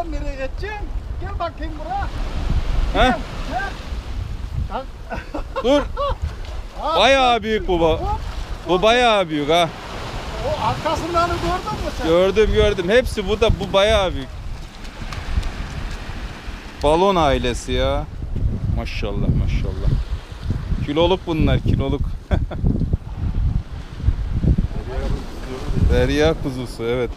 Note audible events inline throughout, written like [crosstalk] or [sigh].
Nereden nereye geçeceksin? Gel bakayım buraya. Kalk. dur. [laughs] Bayağı büyük bu. hop. Bu bayağı büyük ha. O arkasından gördün mü sen? Gördüm gördüm. Hepsi bu da bu bayağı büyük. Balon ailesi ya. Maşallah maşallah. Kiloluk bunlar kiloluk. [laughs] Derya kuzusu evet.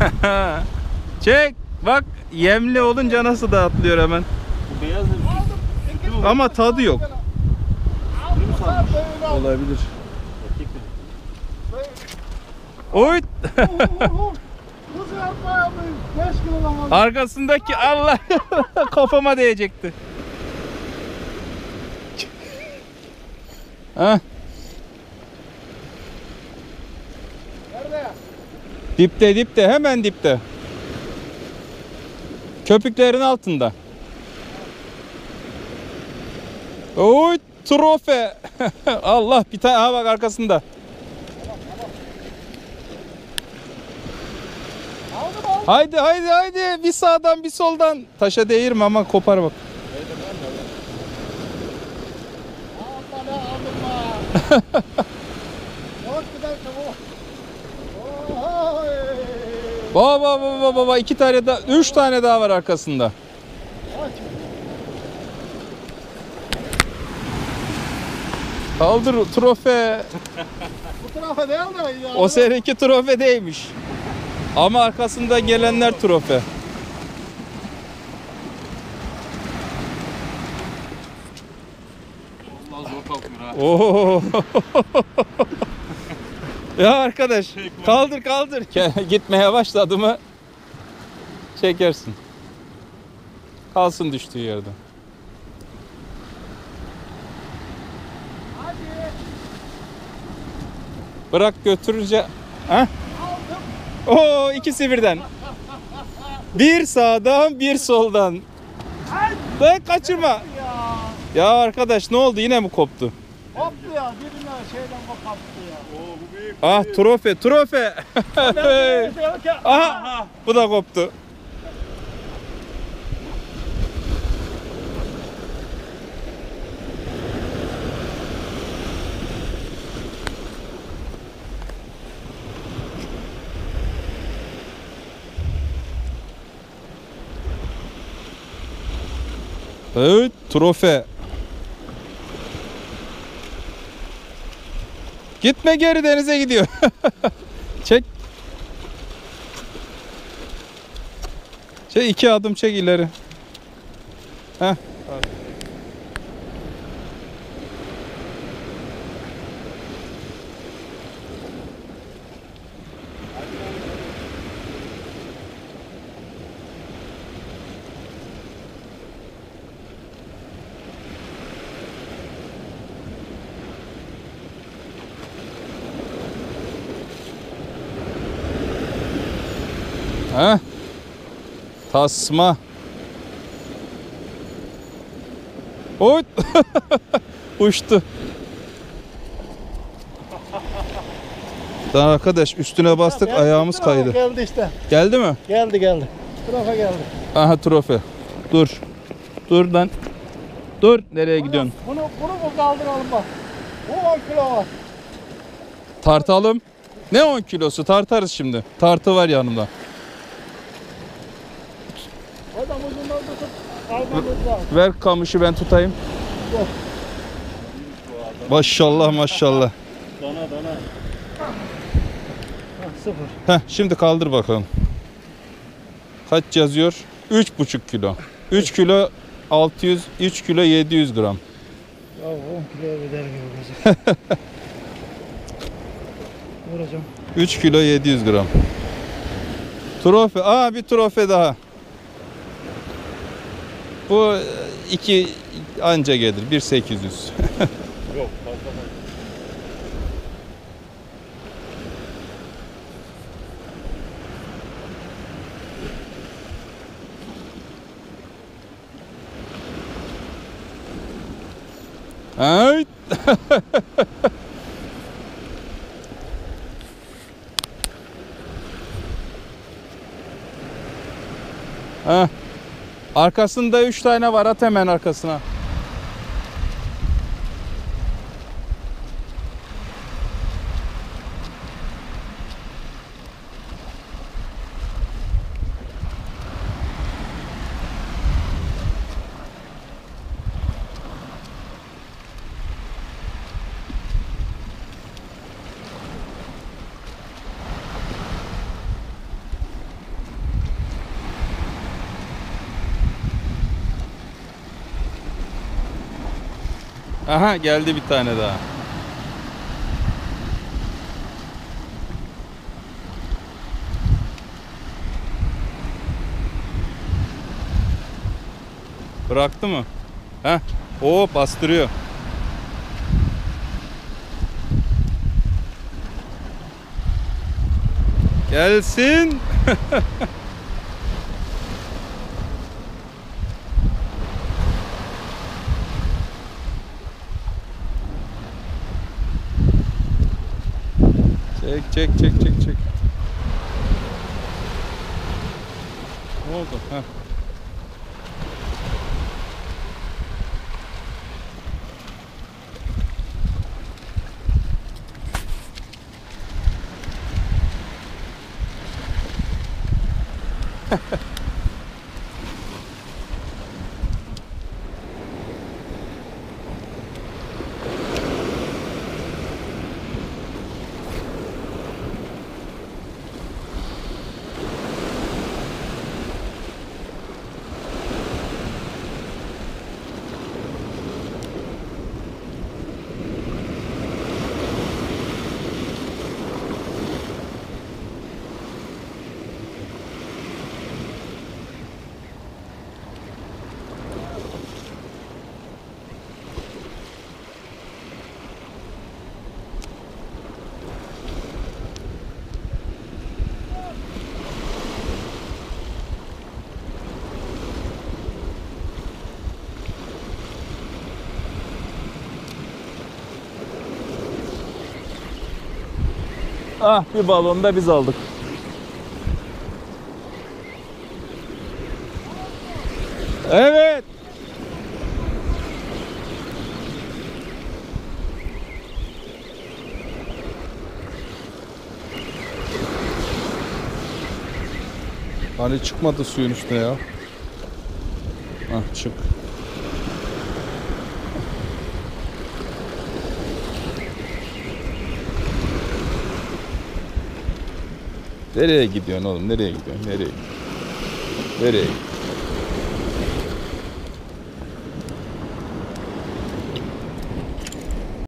[laughs] Çek. Bak yemli olunca nasıl da atlıyor hemen. Bu beyaz da bir şey. Ama tadı yok. Olabilir. Erkek mi? Böyle. Oy. Hu, hu, hu. Kız yapma büyük. 5 kilo lan o. Arkasındaki Allah [laughs] kafama değecekti. Heh, Nerede? Dipte dipte hemen dipte. Köpüklerin altında. Oy trofe. [laughs] Allah bir tane ha bak arkasında. Haydi haydi haydi bir sağdan bir soldan. Taşa değirme ama kopar bak. [laughs] Allah ne aldım ha. Yok bir dakika bu. Oy. Baba baba baba iki tane daha, üç tane daha var arkasında. Kaldır trofe. Bu tarafa değil de ya. O seninki trofedeymiş. Ama arkasında gelenler trofe. Allah zor kalkıyor ha. Oo. [laughs] ya arkadaş kaldır kaldır. Gitmeye başladı mı çekersin. Kalsın düştüğü yerde. Bırak götürünce. Aldım. Oo ikisi birden. Bir sağdan bir soldan. Lan kaçırma. Ya arkadaş ne oldu yine mi koptu? Koptu ya. Birine şeyden koptu ya. Oo bu büyük. Ah trofe trofe. [laughs] Aha bu da koptu. Evet trofe. Gitme geri denize gidiyor. [laughs] çek. Çek iki adım çek ileri. Heh. Heh. Tasma. Oy. [laughs] Uçtu. Daha arkadaş üstüne bastık Geldi, ayağımız tarafa kaydı. Geldi işte. Geldi mi? Geldi geldi. Tarafa geldi. Aha trofe. Dur. Dur lan. Dur. Nereye gidiyorsun? Bunu, bunu mu kaldıralım bak. Bu 10 kilo var. Tartalım. Ne 10 kilosu? Tartarız şimdi. Tartı var yanımda. Ver kamışı ben tutayım. Maşallah maşallah. Dana dana. Ha, sıfır. Heh, şimdi kaldır bakalım. Kaç yazıyor? 3,5 kilo. 3 kilo 600, 3 kilo 700 gram. Ya 10 kiloya bedel gibi olacak. [laughs] Vuracağım. 3 kilo 700 gram. Trofe. Aa bir trofe daha. Bu iki anca gelir. 1800. [laughs] Yok fazla fazla. Ay. [laughs] Arkasında 3 tane var at hemen arkasına. Aha geldi bir tane daha. Bıraktı mı? Heh. Oo bastırıyor. Gelsin. [laughs] Çek çek çek çek çek. Ne oldu? Heh. [laughs] Ah bir balon da biz aldık. Evet. Hani çıkmadı suyun üstüne ya. Ah çık. Nereye gidiyorsun oğlum? Nereye gidiyorsun? Nereye gidiyorsun? Nereye gidiyorsun?